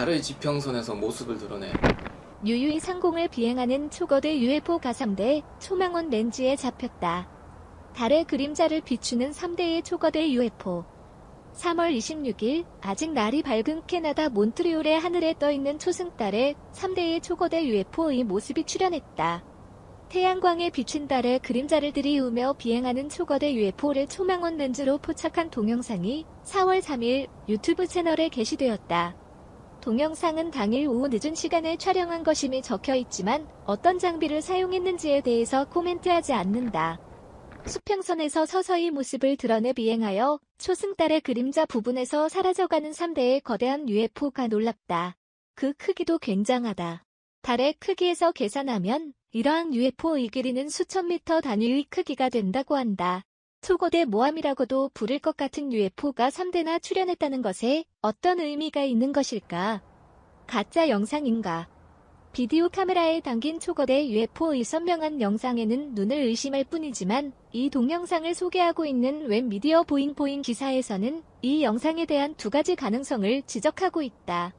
달의 지평선에서 모습을 드러내 유유히 상공을 비행하는 초거대 UFO 가상대 초망원 렌즈에 잡혔다. 달의 그림자를 비추는 3대의 초거대 UFO. 3월 26일 아직 날이 밝은 캐나다 몬트리올의 하늘에 떠있는 초승달에 3대의 초거대 UFO의 모습이 출현했다. 태양광에 비춘 달의 그림자를 들이우며 비행하는 초거대 UFO를 초망원 렌즈로 포착한 동영상이 4월 3일 유튜브 채널에 게시되었다. 동영상은 당일 오후 늦은 시간에 촬영한 것임이 적혀 있지만 어떤 장비를 사용했는지에 대해서 코멘트하지 않는다. 수평선에서 서서히 모습을 드러내 비행하여 초승달의 그림자 부분에서 사라져가는 3대의 거대한 UFO가 놀랍다. 그 크기도 굉장하다. 달의 크기에서 계산하면 이러한 UFO의 길이는 수천 미터 단위의 크기가 된다고 한다. 초거대 모함이라고도 부를 것 같은 UFO가 3대나 출현했다는 것에 어떤 의미가 있는 것일까? 가짜 영상인가? 비디오 카메라에 담긴 초거대 UFO의 선명한 영상에는 눈을 의심할 뿐이지만 이 동영상을 소개하고 있는 웹 미디어 Boing Boing 기사에서는 이 영상에 대한 두 가지 가능성을 지적하고 있다.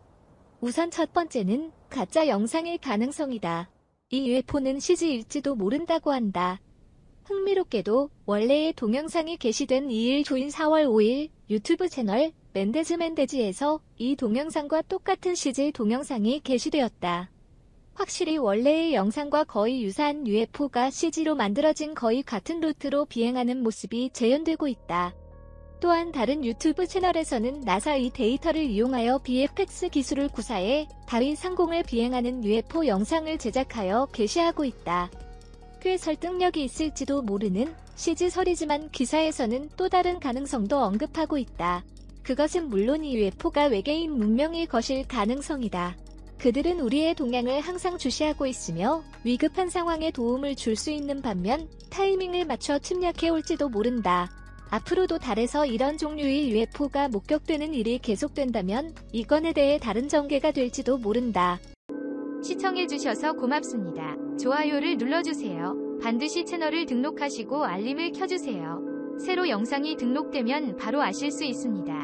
우선 첫 번째는 가짜 영상의 가능성이다. 이 UFO는 CG일지도 모른다고 한다. 흥미롭게도 원래의 동영상이 게시된 2일 전인 4월 5일 유튜브 채널 맨데즈 맨데지에서 이 동영상과 똑같은 CG 동영상이 게시되었다. 확실히 원래의 영상과 거의 유사한 UFO가 CG로 만들어진 거의 같은 루트로 비행하는 모습이 재현되고 있다. 또한 다른 유튜브 채널에서는 나사 의 데이터를 이용하여 BFX 기술을 구사해 달의 상공을 비행하는 UFO 영상을 제작하여 게시하고 있다. 꽤 설득력이 있을지도 모르는 CG설이지만 기사에서는 또 다른 가능성도 언급하고 있다. 그것은 물론 이 UFO가 외계인 문명일 것일 가능성이다. 그들은 우리의 동향을 항상 주시하고 있으며 위급한 상황에 도움을 줄 수 있는 반면 타이밍을 맞춰 침략해 올지도 모른다. 앞으로도 달에서 이런 종류의 UFO가 목격되는 일이 계속된다면 이건에 대해 다른 전개가 될지도 모른다. 시청해주셔서 고맙습니다. 좋아요를 눌러주세요. 반드시 채널을 등록하시고 알림을 켜주세요. 새로 영상이 등록되면 바로 아실 수 있습니다.